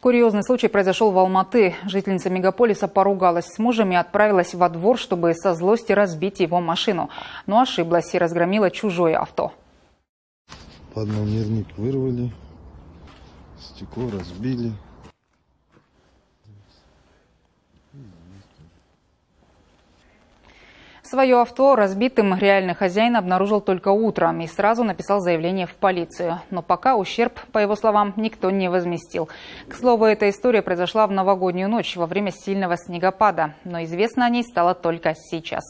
Курьезный случай произошел в Алматы. Жительница мегаполиса поругалась с мужем и отправилась во двор, чтобы со злости разбить его машину. Но ошиблась и разгромила чужое авто. Подномерник вырвали, стекло разбили. Свое авто разбитым реальный хозяин обнаружил только утром и сразу написал заявление в полицию. Но пока ущерб, по его словам, никто не возместил. К слову, эта история произошла в новогоднюю ночь во время сильного снегопада. Но известно о ней стало только сейчас.